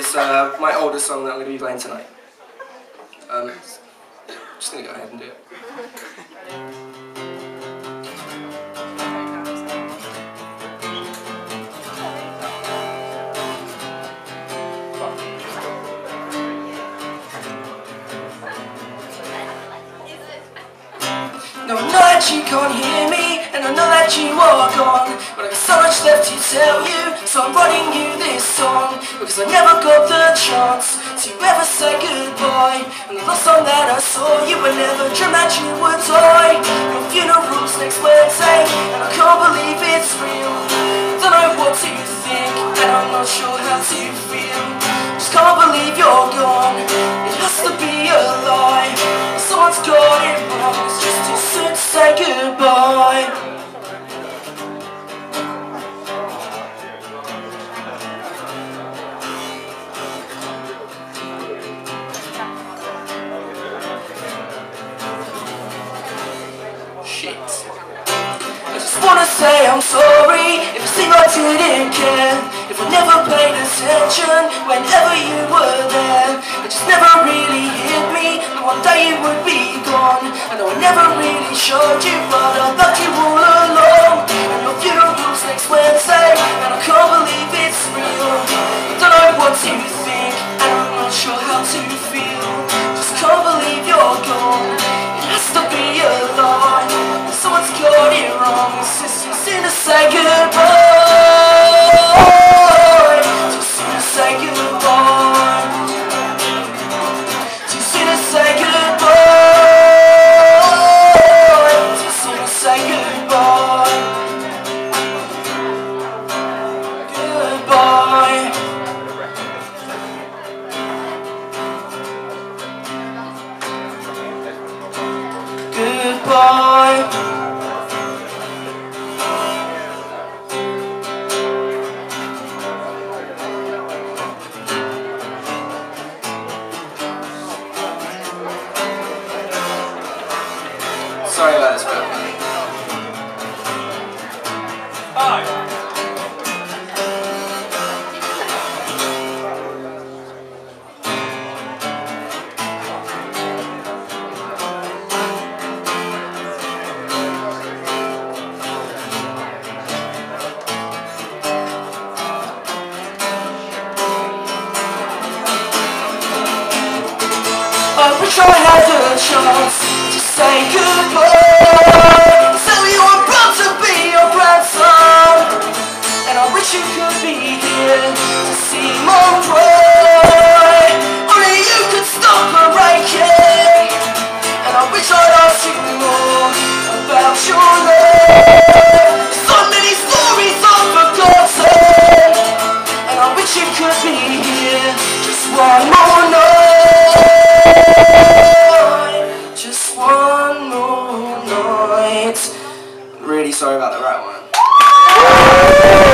is uh, my oldest song that I'm going to be playing tonight. Um, just going to go ahead and do it. No, that you can't hear me, I know that you are gone But I got so much left to tell you, so I'm writing you this song. Because I never got the chance to ever say goodbye. And the last time that I saw you, I never dreamed that you would die Your funeral's next Wednesday, and I can't believe it's real. Don't know what to think, and I'm not sure how to feel. Just can't believe you're gone, it has to be a lie. Someone's got it wrong, it's just too soon to say goodbye just wanna say I'm sorry if it seemed I didn't care. If I never paid attention whenever you were there. Say goodbye. Chance to say goodbye. You to be your grandson, and I wish you could be here Really sorry about the right one.